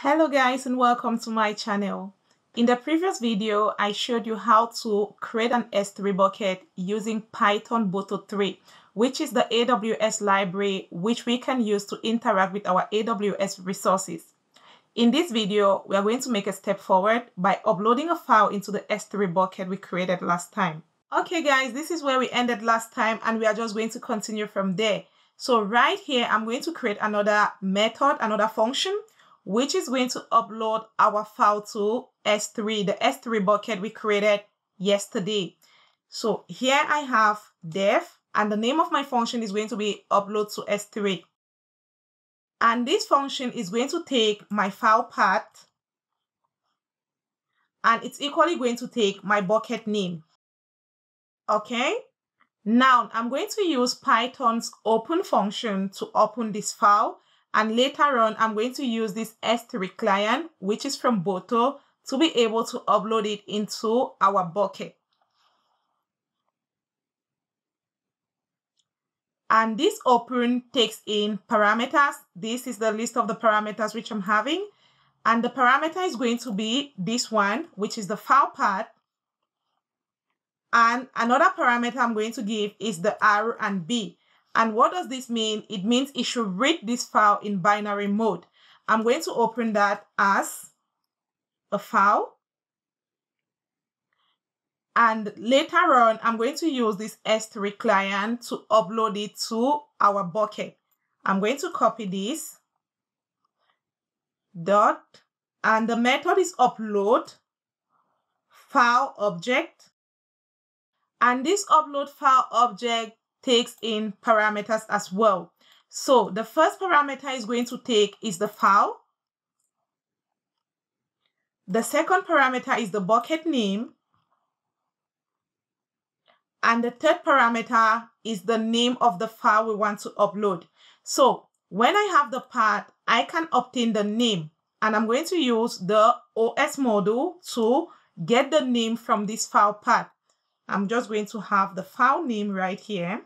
Hello guys and welcome to my channel. In the previous video, I showed you how to create an S3 bucket using Python Boto 3, which is the AWS library which we can use to interact with our AWS resources. In this video, we are going to make a step forward by uploading a file into the S3 bucket we created last time. Okay guys, this is where we ended last time and we are just going to continue from there. So right here, I'm going to create another method, another function which is going to upload our file to S3, the S3 bucket we created yesterday. So here I have def, and the name of my function is going to be upload to S3. And this function is going to take my file path, and it's equally going to take my bucket name. Okay, now I'm going to use Python's open function to open this file and later on, I'm going to use this S3 client, which is from Boto, to be able to upload it into our bucket. And this open takes in parameters. This is the list of the parameters which I'm having. And the parameter is going to be this one, which is the file path. And another parameter I'm going to give is the R and B. And what does this mean? It means it should read this file in binary mode. I'm going to open that as a file. And later on, I'm going to use this S3 client to upload it to our bucket. I'm going to copy this dot and the method is upload file object and this upload file object takes in parameters as well. So the first parameter is going to take is the file. The second parameter is the bucket name. And the third parameter is the name of the file we want to upload. So when I have the path, I can obtain the name. And I'm going to use the OS module to get the name from this file path. I'm just going to have the file name right here.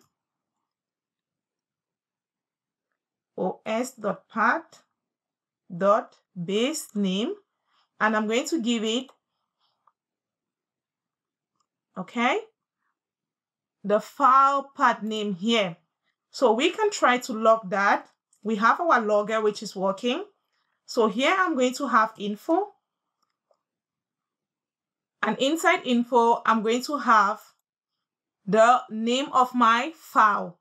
os.path dot base name. And I'm going to give it okay? The file path name here. So we can try to log that. We have our logger which is working. So here I'm going to have info. And inside info I'm going to have the name of my file.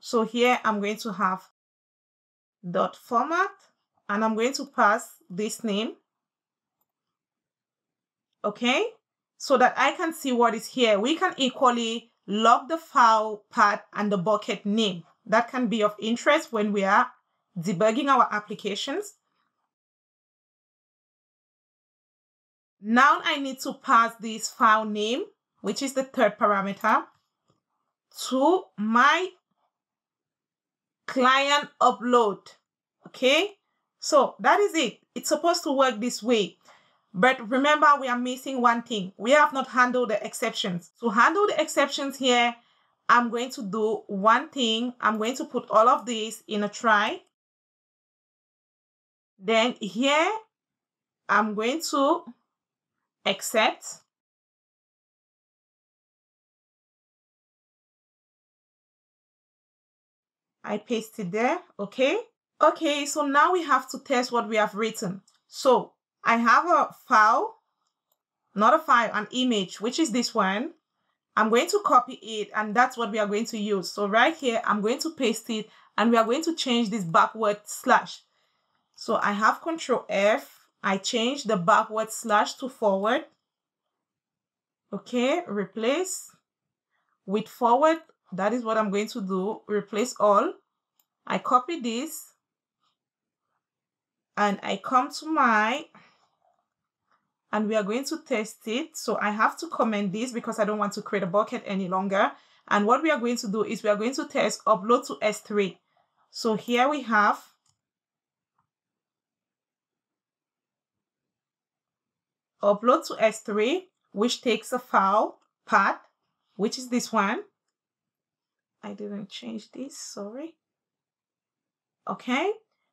So here I'm going to have dot format and I'm going to pass this name. Okay, so that I can see what is here. We can equally log the file path and the bucket name. That can be of interest when we are debugging our applications. Now I need to pass this file name, which is the third parameter, to my client upload. Okay, so that is it. It's supposed to work this way. But remember, we are missing one thing. We have not handled the exceptions. To handle the exceptions here, I'm going to do one thing. I'm going to put all of these in a try. Then here, I'm going to except. I paste it there, okay? Okay, so now we have to test what we have written. So I have a file, not a file, an image, which is this one. I'm going to copy it and that's what we are going to use. So right here, I'm going to paste it and we are going to change this backward slash. So I have control F. I change the backward slash to forward. Okay, replace with forward that is what I'm going to do. Replace all. I copy this. And I come to my, and we are going to test it. So I have to comment this because I don't want to create a bucket any longer. And what we are going to do is we are going to test upload to S3. So here we have upload to S3, which takes a file path, which is this one. I didn't change this, sorry. Okay,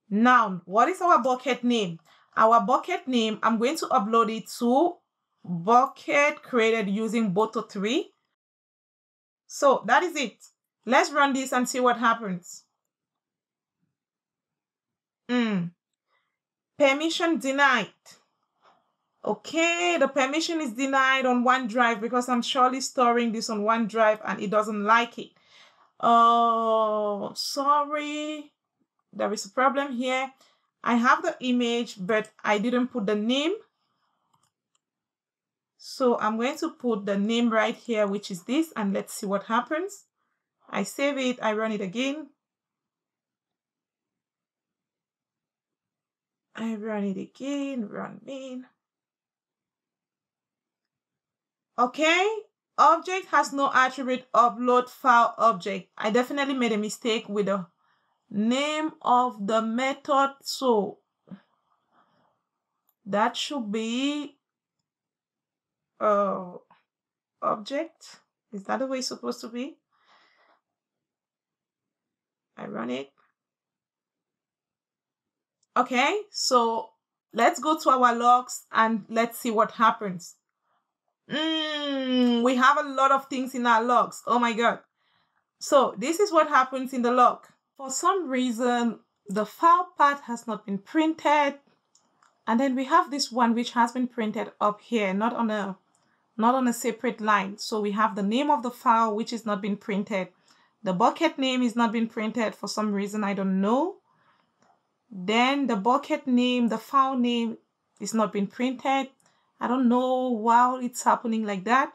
now what is our bucket name? our bucket name, I'm going to upload it to bucket created using Boto 3. So that is it. Let's run this and see what happens. Mm. Permission denied. Okay, the permission is denied on OneDrive because I'm surely storing this on OneDrive and it doesn't like it. Oh, sorry. There is a problem here. I have the image, but I didn't put the name. So I'm going to put the name right here, which is this, and let's see what happens. I save it, I run it again. I run it again, run main. Okay, object has no attribute upload file object. I definitely made a mistake with the name of the method. So that should be uh, object. Is that the way it's supposed to be? I run it. Okay, so let's go to our logs and let's see what happens. Mm, we have a lot of things in our logs. Oh my God. So this is what happens in the log. For some reason, the file path has not been printed. And then we have this one which has been printed up here, not on a not on a separate line. So we have the name of the file which is not been printed. The bucket name is not been printed for some reason, I don't know. Then the bucket name, the file name is not been printed. I don't know why it's happening like that.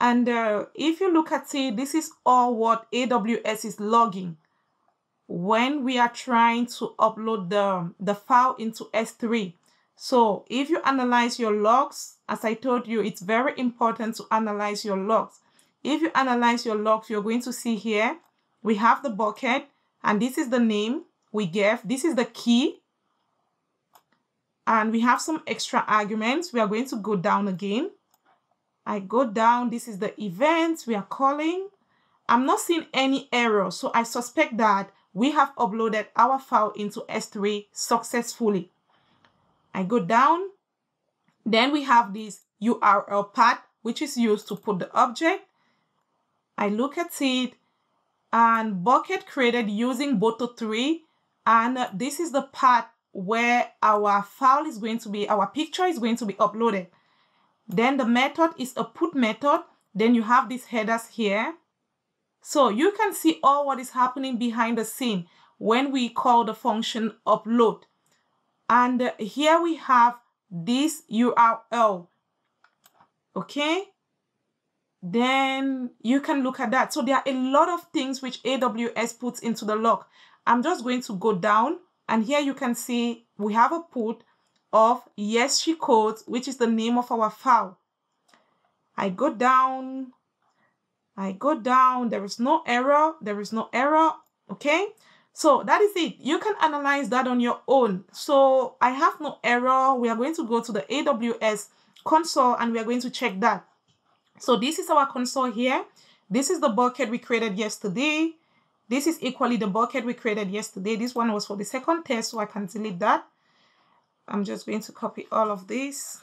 And uh, if you look at it, this is all what AWS is logging when we are trying to upload the, the file into S3. So if you analyze your logs, as I told you, it's very important to analyze your logs. If you analyze your logs, you're going to see here, we have the bucket, and this is the name we gave. This is the key and we have some extra arguments. We are going to go down again. I go down. This is the event we are calling. I'm not seeing any error, so I suspect that we have uploaded our file into S3 successfully. I go down. Then we have this URL path, which is used to put the object. I look at it and bucket created using Boto 3. And this is the path where our file is going to be, our picture is going to be uploaded. Then the method is a put method. Then you have these headers here. So you can see all what is happening behind the scene when we call the function upload. And here we have this URL. Okay. Then you can look at that. So there are a lot of things which AWS puts into the log. I'm just going to go down and here you can see we have a put of yes she codes, which is the name of our file. I go down, I go down, there is no error, there is no error, okay? So that is it. You can analyze that on your own. So I have no error. We are going to go to the AWS console and we are going to check that. So this is our console here. This is the bucket we created yesterday. This is equally the bucket we created yesterday. This one was for the second test, so I can delete that. I'm just going to copy all of this.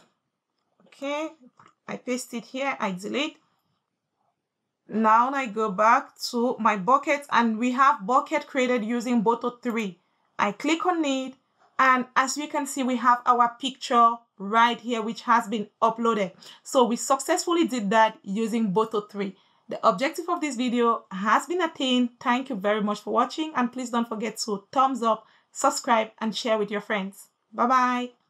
Okay, I paste it here, I delete. Now I go back to my bucket and we have bucket created using Boto 3. I click on it and as you can see, we have our picture right here, which has been uploaded. So we successfully did that using Boto 3. The objective of this video has been attained. Thank you very much for watching and please don't forget to thumbs up, subscribe and share with your friends. Bye bye.